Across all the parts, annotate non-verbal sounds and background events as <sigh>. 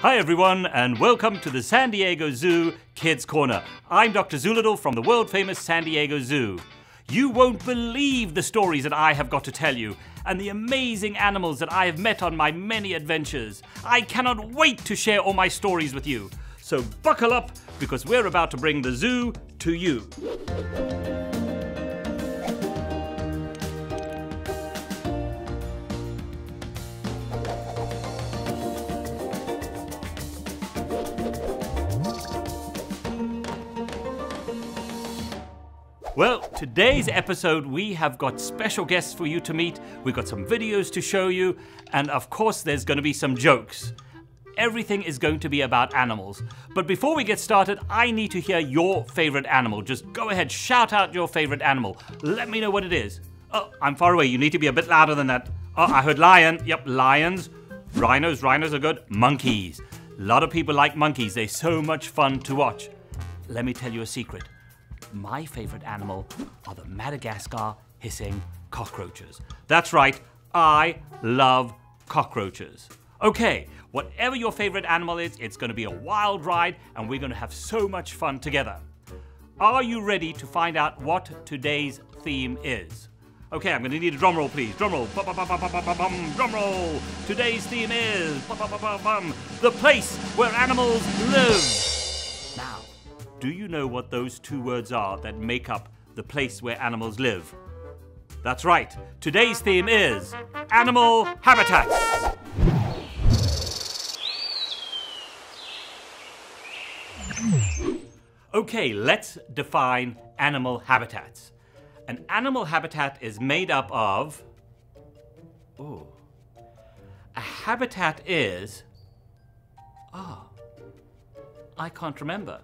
Hi, everyone, and welcome to the San Diego Zoo Kids Corner. I'm Dr. Zoolittle from the world famous San Diego Zoo. You won't believe the stories that I have got to tell you and the amazing animals that I have met on my many adventures. I cannot wait to share all my stories with you. So buckle up because we're about to bring the zoo to you. Well, today's episode, we have got special guests for you to meet. We've got some videos to show you, and of course, there's going to be some jokes. Everything is going to be about animals. But before we get started, I need to hear your favorite animal. Just go ahead, shout out your favorite animal. Let me know what it is. Oh, I'm far away. You need to be a bit louder than that. Oh, I heard lion. Yep, lions. Rhinos. Rhinos are good. Monkeys. A lot of people like monkeys. They're so much fun to watch. Let me tell you a secret my favorite animal are the Madagascar hissing cockroaches. That's right, I love cockroaches. Okay, whatever your favorite animal is, it's going to be a wild ride and we're going to have so much fun together. Are you ready to find out what today's theme is? Okay, I'm going to need a drum roll, please. Drum roll. Bum, bum, bum, drum roll. Today's theme is the place where animals live. Do you know what those two words are that make up the place where animals live? That's right. Today's theme is animal habitats. Okay, let's define animal habitats. An animal habitat is made up of. Oh. A habitat is. Ah. Oh, I can't remember.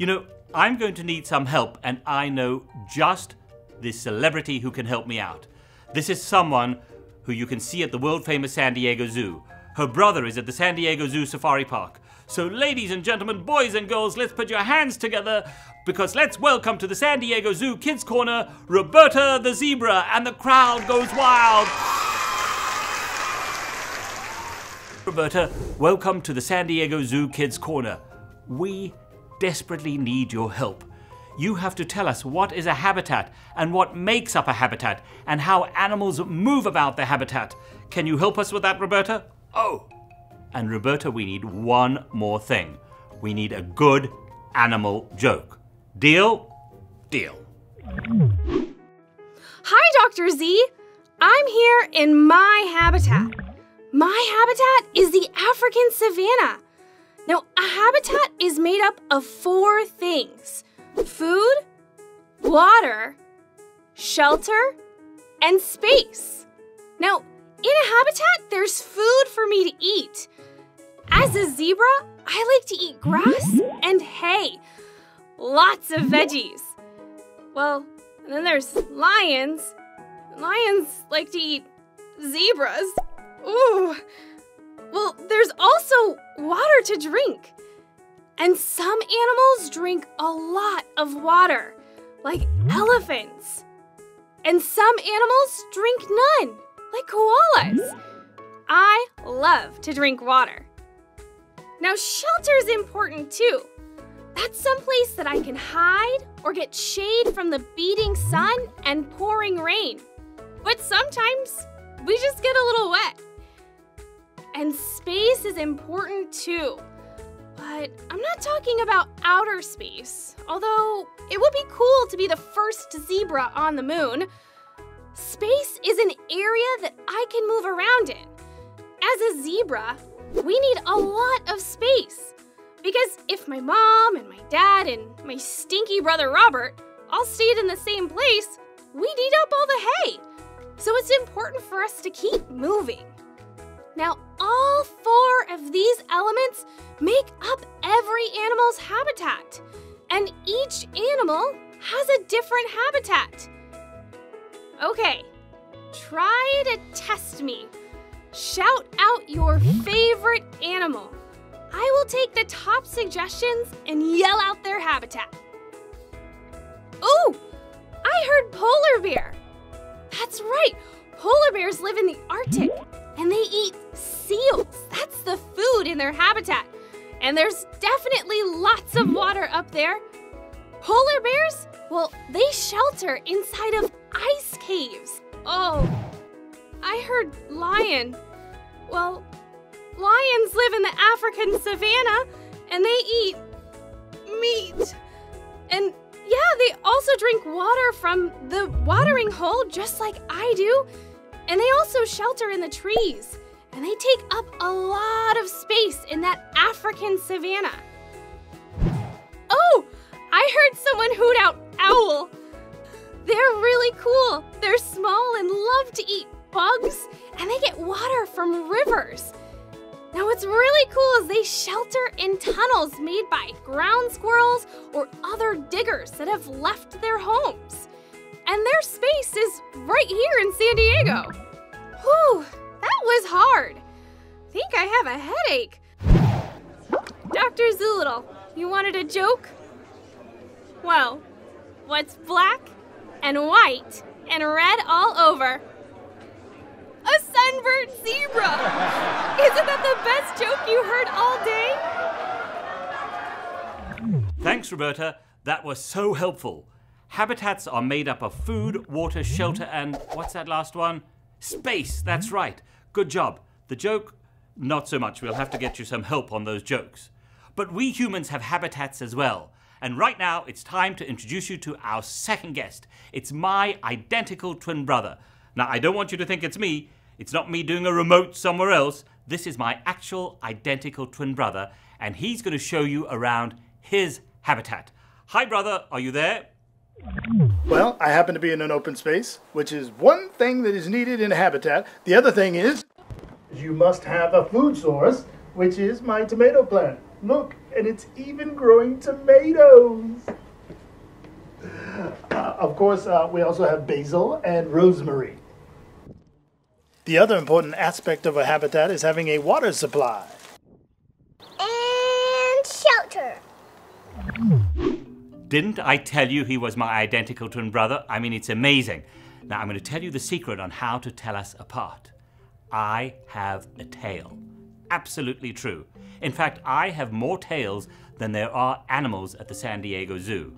You know, I'm going to need some help, and I know just the celebrity who can help me out. This is someone who you can see at the world famous San Diego Zoo. Her brother is at the San Diego Zoo Safari Park. So, ladies and gentlemen, boys and girls, let's put your hands together because let's welcome to the San Diego Zoo Kids Corner Roberta the zebra, and the crowd goes wild. Roberta, welcome to the San Diego Zoo Kids Corner. We desperately need your help. You have to tell us what is a habitat and what makes up a habitat and how animals move about the habitat. Can you help us with that, Roberta? Oh, and Roberta, we need one more thing. We need a good animal joke. Deal? Deal. Hi, Dr. Z. I'm here in my habitat. My habitat is the African savanna. Now, a habitat is made up of four things food, water, shelter, and space. Now, in a habitat, there's food for me to eat. As a zebra, I like to eat grass and hay. Lots of veggies. Well, then there's lions. Lions like to eat zebras. Ooh. Well, there's also water to drink. And some animals drink a lot of water, like elephants. And some animals drink none, like koalas. I love to drink water. Now, shelter is important too. That's some place that I can hide or get shade from the beating sun and pouring rain. But sometimes we just get a little wet. And space is important too. But I'm not talking about outer space, although it would be cool to be the first zebra on the moon. Space is an area that I can move around in. As a zebra, we need a lot of space. Because if my mom and my dad and my stinky brother Robert all stayed in the same place, we'd eat up all the hay. So it's important for us to keep moving. Now, all four of these elements make up every animal's habitat, and each animal has a different habitat. Okay, try to test me. Shout out your favorite animal. I will take the top suggestions and yell out their habitat. Ooh, I heard polar bear. That's right, polar bears live in the Arctic and they eat seals. That's the food in their habitat. And there's definitely lots of water up there. Polar bears? Well, they shelter inside of ice caves. Oh, I heard lion. Well, lions live in the African savannah and they eat meat. And yeah, they also drink water from the watering hole just like I do. And they also shelter in the trees. And they take up a lot of space in that African savannah. Oh, I heard someone hoot out owl. They're really cool. They're small and love to eat bugs, and they get water from rivers. Now, what's really cool is they shelter in tunnels made by ground squirrels or other diggers that have left their homes. And their space is right here in San Diego. Whew, that was hard. I think I have a headache. Dr. Zoolittle, you wanted a joke? Well, what's black and white and red all over? A sunburnt zebra! Isn't that the best joke you heard all day? Thanks, Roberta. That was so helpful. Habitats are made up of food, water, shelter, and what's that last one? Space, that's hmm? right. Good job. The joke, not so much. We'll have to get you some help on those jokes. But we humans have habitats as well. And right now, it's time to introduce you to our second guest. It's my identical twin brother. Now, I don't want you to think it's me. It's not me doing a remote somewhere else. This is my actual identical twin brother, and he's going to show you around his habitat. Hi, brother, are you there? Well, I happen to be in an open space, which is one thing that is needed in a habitat. The other thing is, you must have a food source, which is my tomato plant. Look, and it's even growing tomatoes. Uh, of course, uh, we also have basil and rosemary. The other important aspect of a habitat is having a water supply. And shelter. Didn't I tell you he was my identical twin brother? I mean, it's amazing. Now, I'm going to tell you the secret on how to tell us apart. I have a tail. Absolutely true. In fact, I have more tails than there are animals at the San Diego Zoo.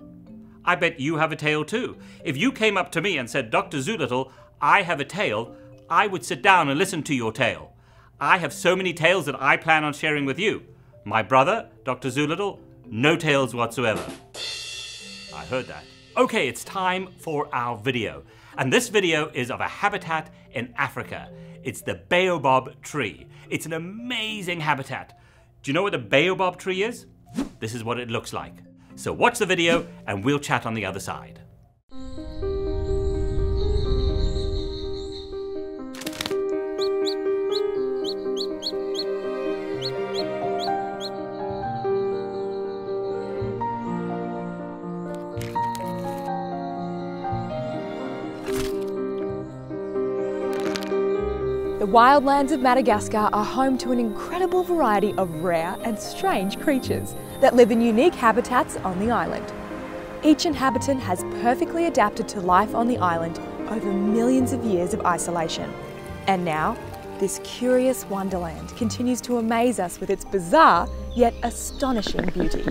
I bet you have a tail too. If you came up to me and said, Dr. Zoolittle, I have a tail, I would sit down and listen to your tale. I have so many tales that I plan on sharing with you. My brother, Dr. Zoolittle, no tales whatsoever. I heard that. Okay, it's time for our video. And this video is of a habitat in Africa. It's the baobab tree. It's an amazing habitat. Do you know what a baobab tree is? This is what it looks like. So watch the video and we'll chat on the other side. Wildlands of Madagascar are home to an incredible variety of rare and strange creatures that live in unique habitats on the island. Each inhabitant has perfectly adapted to life on the island over millions of years of isolation. And now, this curious wonderland continues to amaze us with its bizarre yet astonishing beauty.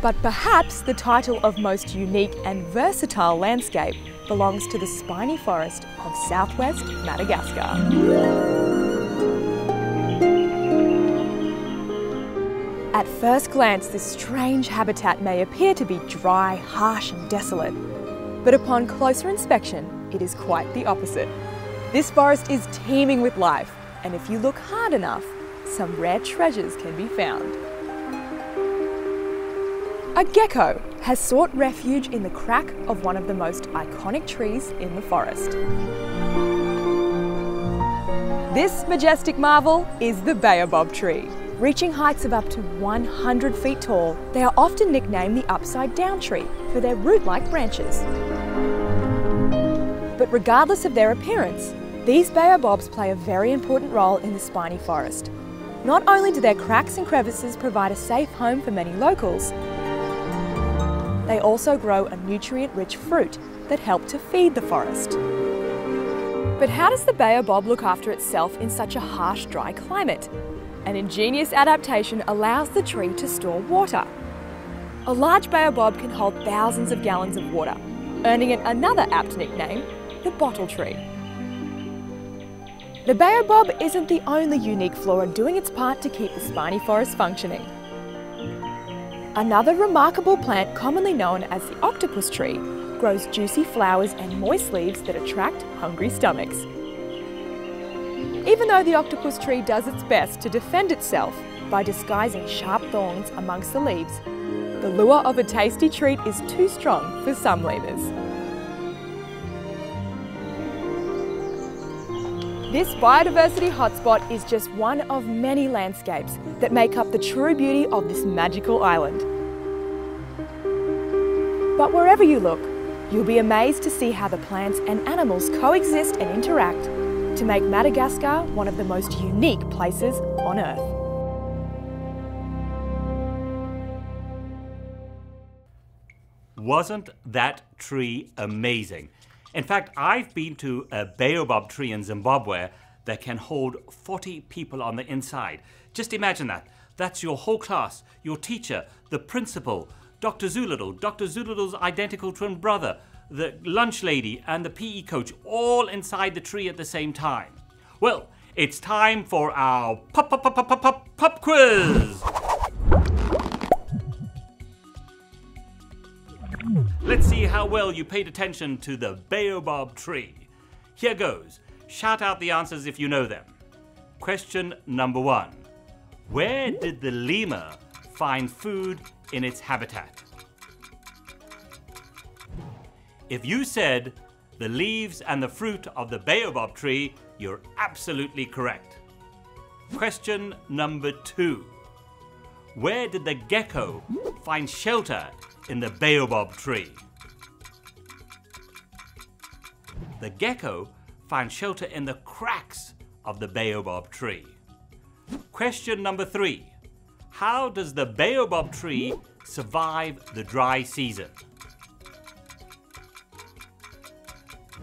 But perhaps the title of most unique and versatile landscape belongs to the spiny forest of southwest Madagascar. At first glance, this strange habitat may appear to be dry, harsh, and desolate. But upon closer inspection, it is quite the opposite. This forest is teeming with life, and if you look hard enough, some rare treasures can be found. A gecko has sought refuge in the crack of one of the most iconic trees in the forest. This majestic marvel is the baobab tree. Reaching heights of up to 100 feet tall, they are often nicknamed the upside down tree for their root-like branches. But regardless of their appearance, these baobabs play a very important role in the spiny forest. Not only do their cracks and crevices provide a safe home for many locals, they also grow a nutrient-rich fruit that help to feed the forest. But how does the baobab look after itself in such a harsh, dry climate? An ingenious adaptation allows the tree to store water. A large baobab can hold thousands of gallons of water, earning it another apt nickname, the bottle tree. The baobab isn't the only unique flora doing its part to keep the spiny forest functioning. Another remarkable plant commonly known as the octopus tree grows juicy flowers and moist leaves that attract hungry stomachs. Even though the octopus tree does its best to defend itself by disguising sharp thorns amongst the leaves, the lure of a tasty treat is too strong for some lemurs. This biodiversity hotspot is just one of many landscapes that make up the true beauty of this magical island. But wherever you look, you'll be amazed to see how the plants and animals coexist and interact to make Madagascar one of the most unique places on Earth. Wasn't that tree amazing? In fact, I've been to a baobab tree in Zimbabwe that can hold 40 people on the inside. Just imagine that. That's your whole class, your teacher, the principal, Dr. Zoolittle, Dr. Zoolittle's identical twin brother, the lunch lady, and the PE coach all inside the tree at the same time. Well, it's time for our pop pop pop pop pop, pop quiz. Let's see how well you paid attention to the baobab tree. Here goes. Shout out the answers if you know them. Question number one Where did the lemur find food in its habitat? If you said the leaves and the fruit of the baobab tree, you're absolutely correct. Question number two Where did the gecko find shelter in the baobab tree? The gecko finds shelter in the cracks of the baobab tree. Question number three How does the baobab tree survive the dry season?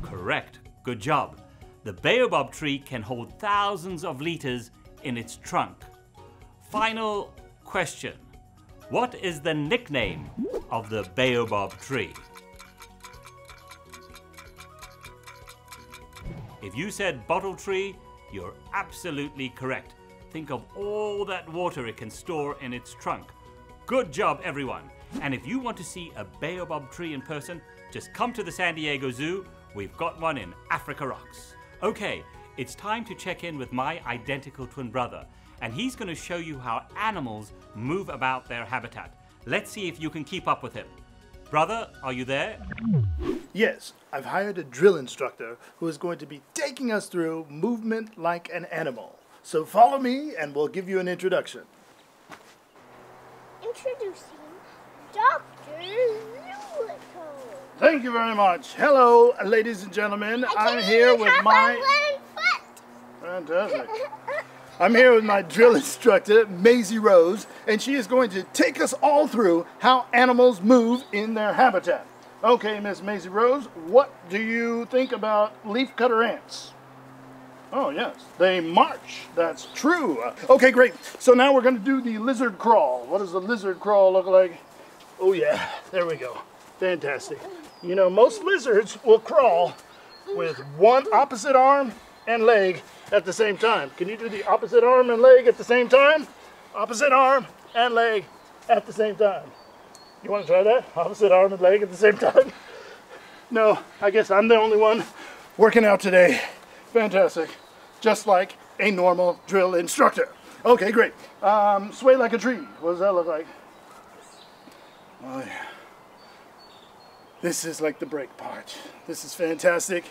Correct, good job. The baobab tree can hold thousands of liters in its trunk. Final question What is the nickname of the baobab tree? If you said bottle tree, you're absolutely correct. Think of all that water it can store in its trunk. Good job, everyone. And if you want to see a baobab tree in person, just come to the San Diego Zoo. We've got one in Africa Rocks. Okay, it's time to check in with my identical twin brother, and he's going to show you how animals move about their habitat. Let's see if you can keep up with him. Brother, are you there? Yes, I've hired a drill instructor who is going to be taking us through movement like an animal. So follow me and we'll give you an introduction. Introducing Dr. Zoolittle. Thank you very much. Hello, ladies and gentlemen. I I'm can't here even with have my. one Fantastic. <laughs> I'm here with my drill <laughs> instructor, Maisie Rose, and she is going to take us all through how animals move in their habitat. Okay, Miss Maisie Rose, what do you think about leafcutter ants? Oh, yes, they march. That's true. Okay, great. So now we're going to do the lizard crawl. What does the lizard crawl look like? Oh, yeah, there we go. Fantastic. You know, most lizards will crawl with one opposite arm and leg at the same time. Can you do the opposite arm and leg at the same time? Opposite arm and leg at the same time. You want to try that? Opposite arm and leg at the same time? <laughs> No, I guess I'm the only one working out today. Fantastic. Just like a normal drill instructor. Okay, great. Um, sway like a tree. What does that look like? Oh, yeah. This is like the break part. This is fantastic.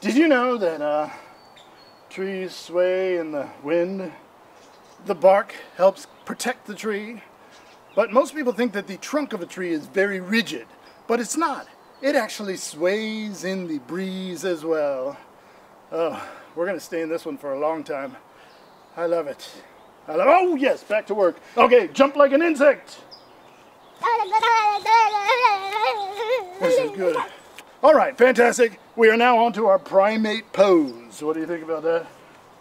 Did you know that uh, trees sway in the wind? The bark helps protect the tree. But most people think that the trunk of a tree is very rigid, but it's not. It actually sways in the breeze as well. Oh, we're gonna stay in this one for a long time. I love it. I love. Oh yes, back to work. Okay, jump like an insect. <laughs> This is good. All right, fantastic. We are now on to our primate pose. What do you think about that?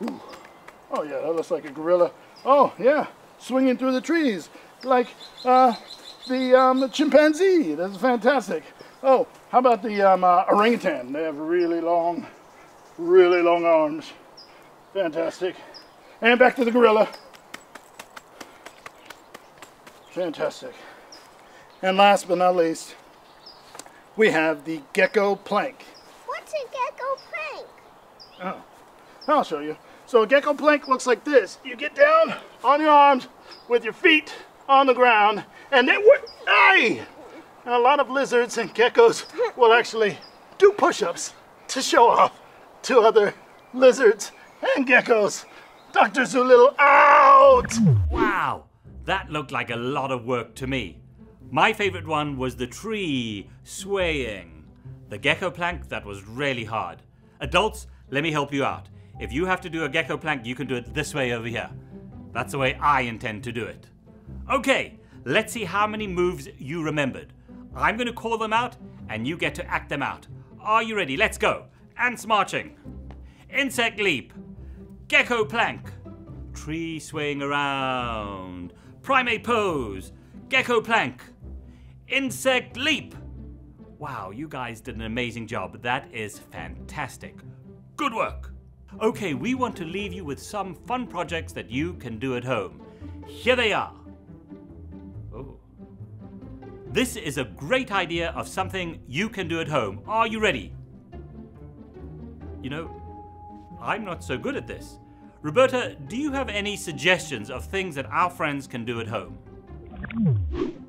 Ooh. Oh yeah, that looks like a gorilla. Oh yeah, swinging through the trees like uh, the, um, the chimpanzee. That's fantastic. Oh, how about the um, uh, orangutan? They have really long, really long arms. Fantastic. And back to the gorilla. Fantastic. And last but not least, we have the gecko plank. What's a gecko plank? Oh, I'll show you. So a gecko plank looks like this. You get down on your arms with your feet on the ground, and then what? Hey! And a lot of lizards and geckos will actually do push-ups to show off to other lizards and geckos. Dr. Zoolittle out! Wow, that looked like a lot of work to me. My favorite one was the tree swaying. The gecko plank, that was really hard. Adults, let me help you out. If you have to do a gecko plank, you can do it this way over here. That's the way I intend to do it. Okay, let's see how many moves you remembered. I'm going to call them out, and you get to act them out. Are you ready? Let's go. Ants marching. Insect leap. Gecko plank. Tree swaying around. Primate pose. Gecko plank. Insect leap. Wow, you guys did an amazing job. That is fantastic. Good work. Okay, we want to leave you with some fun projects that you can do at home. Here they are. Oh. This is a great idea of something you can do at home. Are you ready? You know, I'm not so good at this. Roberta, do you have any suggestions of things that our friends can do at home?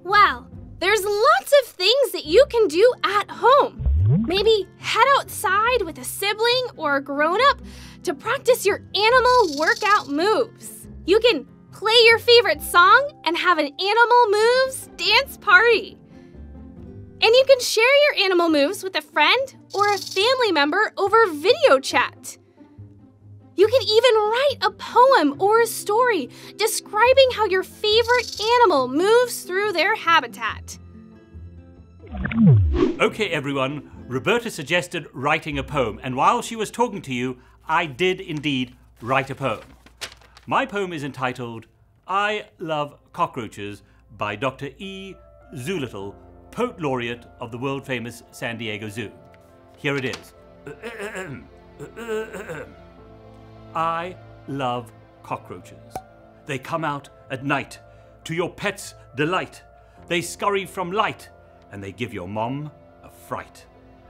Well, there's lots of things that you can do at home. Maybe head outside with a sibling or a grown up to practice your animal workout moves. You can play your favorite song and have an animal moves dance party. And you can share your animal moves with a friend or a family member over video chat. You can even write a poem or a story describing how your favorite animal moves through their habitat. Okay, everyone, Roberta suggested writing a poem, and while she was talking to you, I did indeed write a poem. My poem is entitled I Love Cockroaches by Dr. E. Zoolittle, Poet Laureate of the world famous San Diego Zoo. Here it is. <clears throat> I love cockroaches. They come out at night, to your pet's delight. They scurry from light, and they give your mom a fright.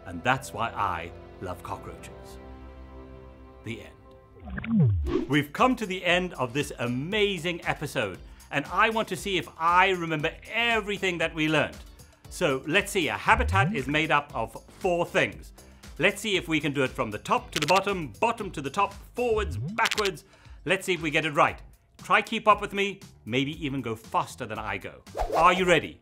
And that's why I love cockroaches. The end. We've come to the end of this amazing episode, and I want to see if I remember everything that we learned. So let's see, a habitat is made up of four things. Let's see if we can do it from the top to the bottom, bottom to the top, forwards, backwards. Let's see if we get it right. Try keep up with me, maybe even go faster than I go. Are you ready?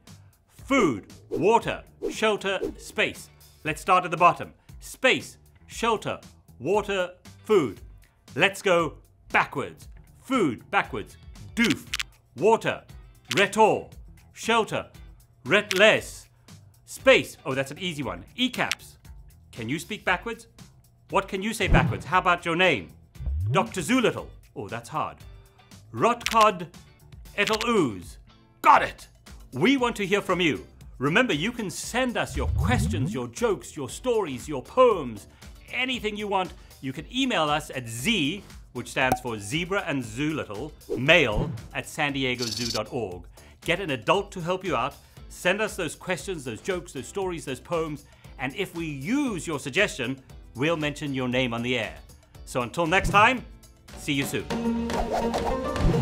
Food, water, shelter, space. Let's start at the bottom. Space, shelter, water, food. Let's go backwards. Food, backwards. Doof, water, retor, shelter, retless, space. Oh, that's an easy one. E-caps. Can you speak backwards? What can you say backwards? How about your name? Dr. Zoolittle. Oh, that's hard. Rotcod etl ooze. Got it! We want to hear from you. Remember, you can send us your questions, your jokes, your stories, your poems, anything you want. You can email us at Z, which stands for Zebra and Zoolittle, mail at san diego. Get an adult to help you out. Send us those questions, those jokes, those stories, those poems, and if we use your suggestion, we'll mention your name on the air. So until next time, see you soon.